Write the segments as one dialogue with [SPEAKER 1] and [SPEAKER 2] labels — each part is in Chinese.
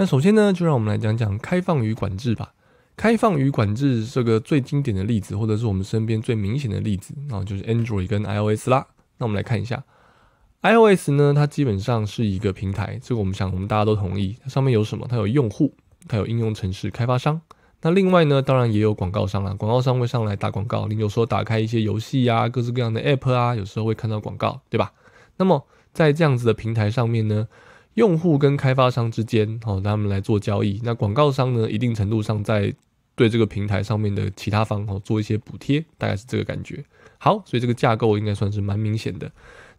[SPEAKER 1] 那首先呢，就让我们来讲讲开放与管制吧。开放与管制这个最经典的例子，或者是我们身边最明显的例子，然后就是 Android 跟 iOS 啦。那我们来看一下，iOS 呢，它基本上是一个平台，这个我们想，我们大家都同意。它上面有什么？它有用户，它有应用程式开发商。那另外呢，当然也有广告商啊，广告商会上来打广告。你有时候打开一些游戏啊，各式各样的 App 啊，有时候会看到广告，对吧？那么在这样子的平台上面呢，用户跟开发商之间，哦，他们来做交易。那广告商呢，一定程度上在对这个平台上面的其他方哦做一些补贴，大概是这个感觉。好，所以这个架构应该算是蛮明显的。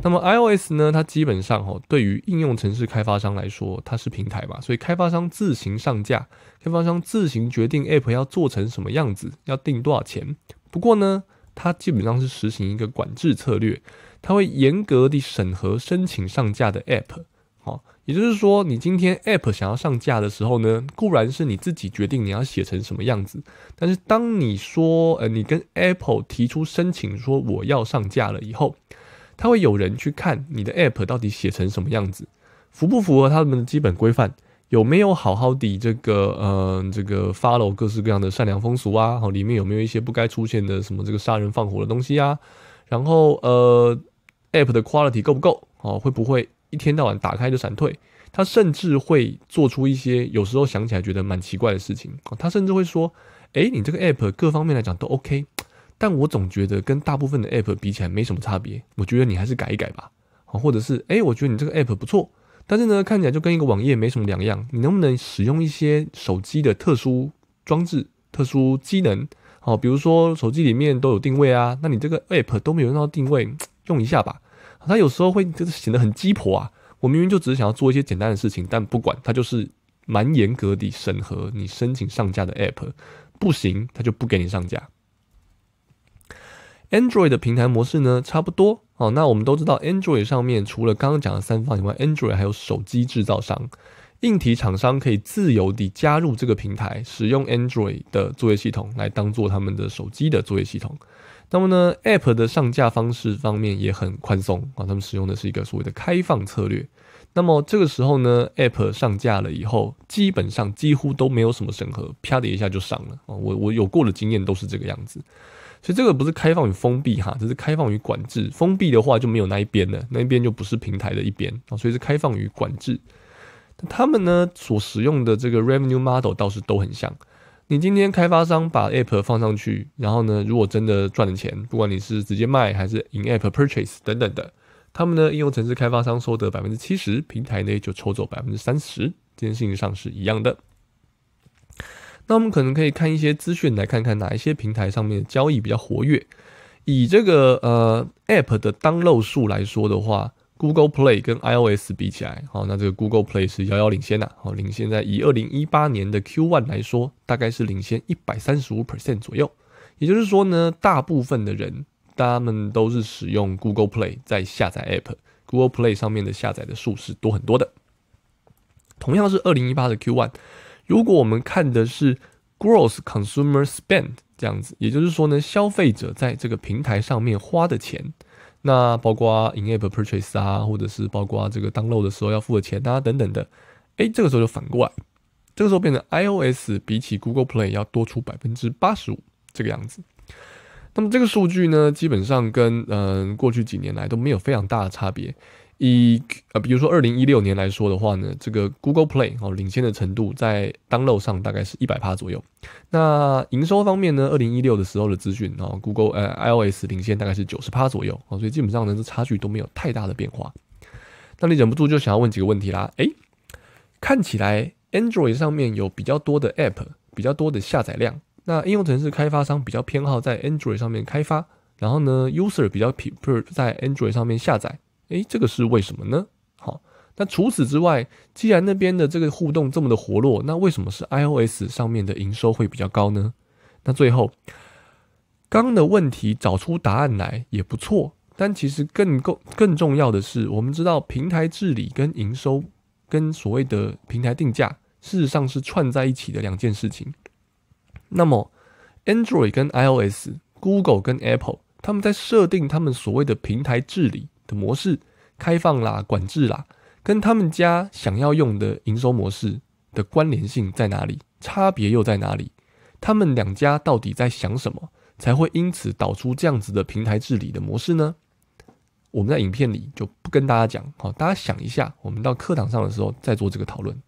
[SPEAKER 1] 那么 iOS 呢，它基本上哦，对于应用程式开发商来说，它是平台嘛，所以开发商自行上架，开发商自行决定 App 要做成什么样子，要定多少钱。不过呢，它基本上是实行一个管制策略，它会严格地审核申请上架的 App。好，也就是说，你今天 App 想要上架的时候呢，固然是你自己决定你要写成什么样子，但是当你说，呃，你跟 Apple 提出申请说我要上架了以后，他会有人去看你的 App 到底写成什么样子，符不符合他们的基本规范，有没有好好的这个，呃，这个 follow 各式各样的善良风俗啊，好，里面有没有一些不该出现的什么这个杀人放火的东西啊，然后，呃，App 的 quality 够不够，哦，会不会？一天到晚打开就闪退，他甚至会做出一些有时候想起来觉得蛮奇怪的事情。他甚至会说：“诶，你这个 app 各方面来讲都 OK，但我总觉得跟大部分的 app 比起来没什么差别。我觉得你还是改一改吧。”或者是：“诶，我觉得你这个 app 不错，但是呢，看起来就跟一个网页没什么两样。你能不能使用一些手机的特殊装置、特殊机能？好，比如说手机里面都有定位啊，那你这个 app 都没有用到定位，用一下吧。”他有时候会就是显得很鸡婆啊！我明明就只是想要做一些简单的事情，但不管他就是蛮严格的审核你申请上架的 App，不行他就不给你上架。Android 的平台模式呢，差不多哦。那我们都知道，Android 上面除了刚刚讲的三方以外，Android 还有手机制造商、硬体厂商可以自由地加入这个平台，使用 Android 的作业系统来当做他们的手机的作业系统。那么呢，App 的上架方式方面也很宽松啊，他们使用的是一个所谓的开放策略。那么这个时候呢，App 上架了以后，基本上几乎都没有什么审核，啪的一下就上了啊。我我有过的经验都是这个样子，所以这个不是开放与封闭哈，这是开放与管制。封闭的话就没有那一边了，那一边就不是平台的一边啊，所以是开放与管制。他们呢所使用的这个 Revenue Model 倒是都很像。你今天开发商把 App 放上去，然后呢，如果真的赚了钱，不管你是直接卖还是 in App Purchase 等等的，他们呢应用程式开发商收得百分之七十，平台呢就抽走百分之三十，这件事情上是一样的。那我们可能可以看一些资讯来看看哪一些平台上面的交易比较活跃。以这个呃 App 的 download 数来说的话。Google Play 跟 iOS 比起来，好，那这个 Google Play 是遥遥领先的，好，领先在以二零一八年的 Q1 来说，大概是领先一百三十五 percent 左右。也就是说呢，大部分的人他们都是使用 Google Play 在下载 App，Google Play 上面的下载的数是多很多的。同样是二零一八的 Q1，如果我们看的是 Gross Consumer Spend 这样子，也就是说呢，消费者在这个平台上面花的钱。那包括 in-app purchase 啊，或者是包括这个 download 的时候要付的钱啊，等等的，诶，这个时候就反过来，这个时候变成 iOS 比起 Google Play 要多出百分之八十五这个样子。那么这个数据呢，基本上跟嗯过去几年来都没有非常大的差别。以呃，比如说二零一六年来说的话呢，这个 Google Play 哦领先的程度在 download 上大概是一百趴左右。那营收方面呢，二零一六的时候的资讯哦，Google 呃 iOS 领先大概是九十趴左右哦，所以基本上呢这差距都没有太大的变化。那你忍不住就想要问几个问题啦，诶，看起来 Android 上面有比较多的 App，比较多的下载量，那应用程式开发商比较偏好在 Android 上面开发，然后呢，User 比较 prefer 在 Android 上面下载。诶，这个是为什么呢？好，那除此之外，既然那边的这个互动这么的活络，那为什么是 iOS 上面的营收会比较高呢？那最后，刚刚的问题找出答案来也不错，但其实更更更重要的是，我们知道平台治理跟营收跟所谓的平台定价，事实上是串在一起的两件事情。那么，Android 跟 iOS，Google 跟 Apple，他们在设定他们所谓的平台治理。模式开放啦，管制啦，跟他们家想要用的营收模式的关联性在哪里？差别又在哪里？他们两家到底在想什么，才会因此导出这样子的平台治理的模式呢？我们在影片里就不跟大家讲，好，大家想一下，我们到课堂上的时候再做这个讨论。